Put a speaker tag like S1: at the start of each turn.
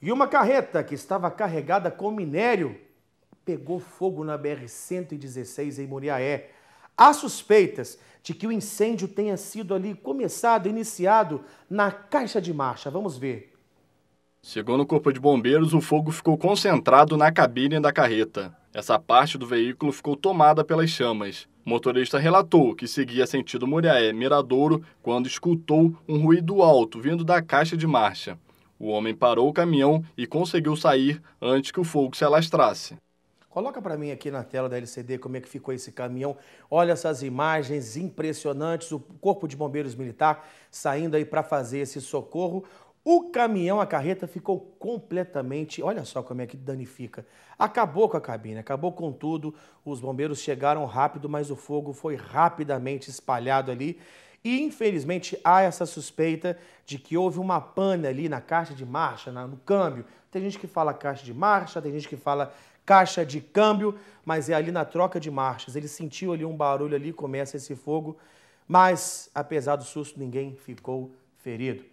S1: E uma carreta que estava carregada com minério pegou fogo na BR-116 em Muriaé. Há suspeitas de que o incêndio tenha sido ali começado, iniciado na caixa de marcha. Vamos ver.
S2: Segundo o Corpo de Bombeiros, o fogo ficou concentrado na cabine da carreta. Essa parte do veículo ficou tomada pelas chamas. O motorista relatou que seguia sentido Muriaé Miradouro quando escutou um ruído alto vindo da caixa de marcha. O homem parou o caminhão e conseguiu sair antes que o fogo se alastrasse.
S1: Coloca para mim aqui na tela da LCD como é que ficou esse caminhão. Olha essas imagens impressionantes, o Corpo de Bombeiros Militar saindo aí para fazer esse socorro. O caminhão, a carreta ficou completamente, olha só como é que danifica. Acabou com a cabine, acabou com tudo. Os bombeiros chegaram rápido, mas o fogo foi rapidamente espalhado ali e infelizmente há essa suspeita de que houve uma pane ali na caixa de marcha, no câmbio. Tem gente que fala caixa de marcha, tem gente que fala caixa de câmbio, mas é ali na troca de marchas. Ele sentiu ali um barulho ali, começa esse fogo, mas apesar do susto, ninguém ficou ferido.